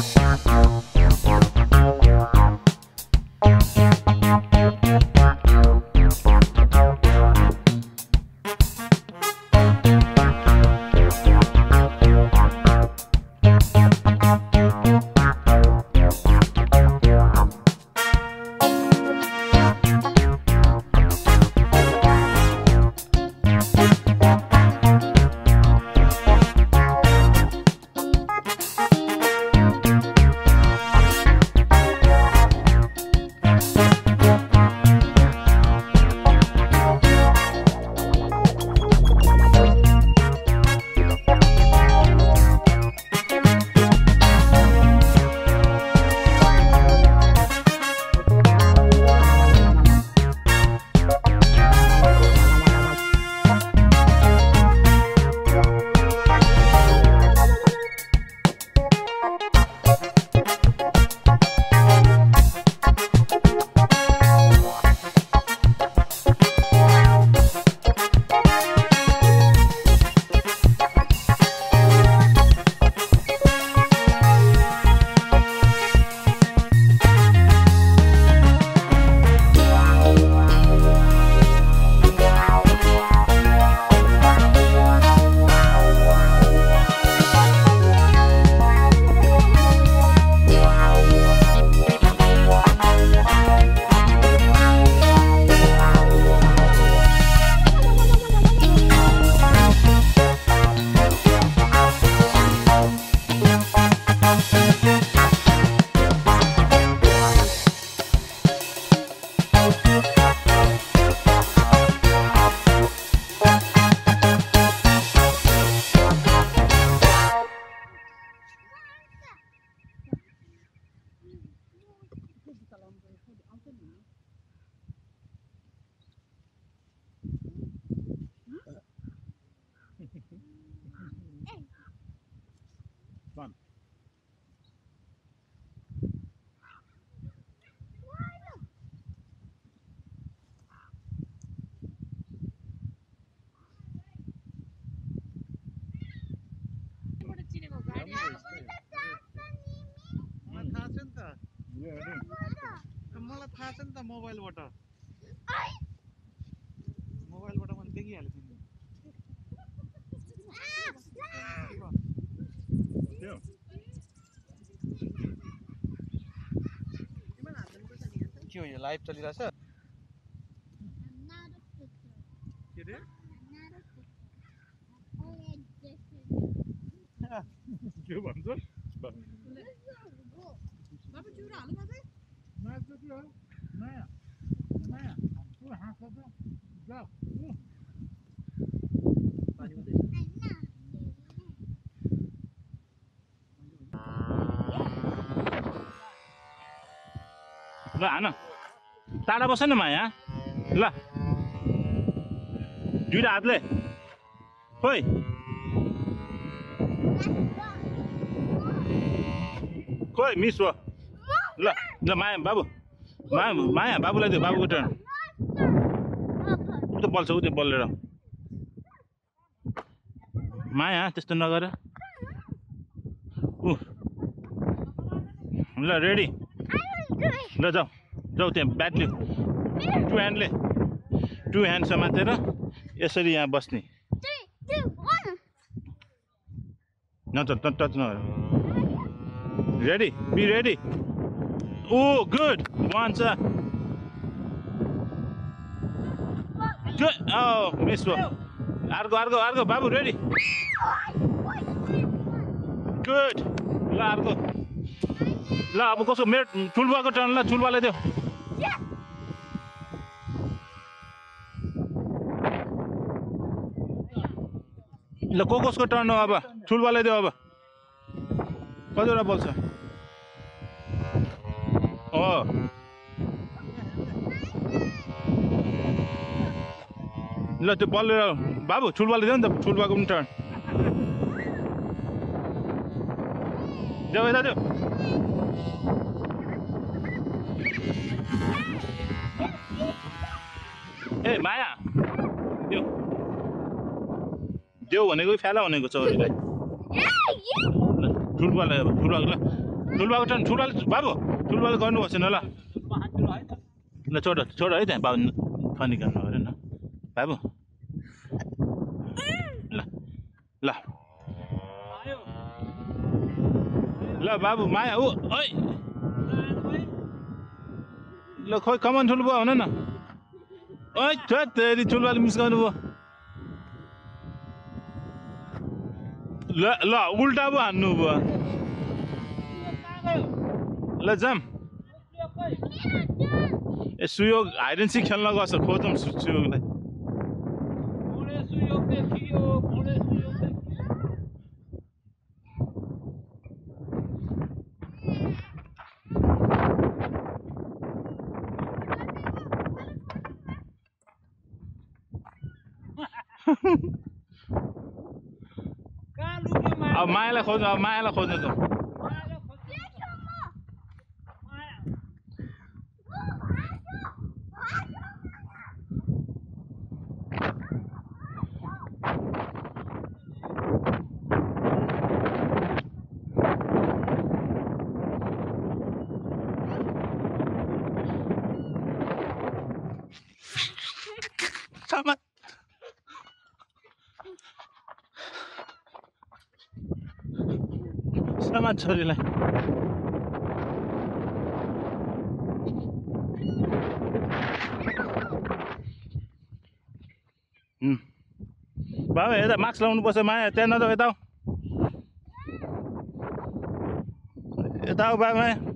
Bye. मलाई थाहा छ नि त मलाई थाहा छ नि त मोबाइलबाट मोबाइलबाट मैले देखिहालेको छु नि के हो यो लाइभ चलिरहेछ? के अरे के भन्छ ल हान टाढा बस न माया ल दुइटा हातले खोइ खोइ मिस। हो ल ल माया बाबु। माया माया बाबुलाई दियो बाबुको टर्न। ऊ त बल्छ ऊ त्यो बल्लेर। माया त्यस्तो नगर। ऊ ल रेडी। ल जाऊ। जाऊ त्यहाँ ब्याट लिऊ टु ह्यान्डले। टु ह्यान्ड समातेर यसरी यहाँ बस्ने। नचल टच टच न ready be ready oh good one छ गुड ओ मिस भयो अर्को अर्को अर्को बाबु रेडी गुड ल अर्को ल अब कसो मेरो ठुलबाको टर्न ल ठुलबालाई देऊ ल को कसको टर्न हो अब? ठुलबालाई देऊ अब। कतिवटा बल छ? हो ल त्यो बल लिएर बाबु ठुलबाले देऊ नि त ठुलबाको पनि टर्न देऊ यता देऊ ए माया देऊ देऊ भनेको फ्याला भनेको चौरीलाई ल ठुलबालाई अब ठुलबाको ल। ठुलबाबु टर्न ठुलबाले बाबु ठुलबाले गर्नुपर्छ न ल। ल छोड छोड है त्यहाँ बाबु फनी गर्नु अरे न। बाबु। ल ल। ल बाबु माया ऊ ओइ। ल खोइ कमान ठुलो भयो हुन न। ओइ छ तेरि ठुलबाले मिस गर्नुभयो। ल ल उल्टा पो हान्नु भयो। ल जाम। ए सुयोग हाइड एन्ड सिक खेल्न गएको छ खोजौँ सुयोगलाई। अब 买了火车盒，买了火车盒子。别！妈，सामान छोरीलाई. बाबा यता मास्क लाउनुपर्छ माया त्यहाँ नजाऊ यता। यता आऊ बाबा माया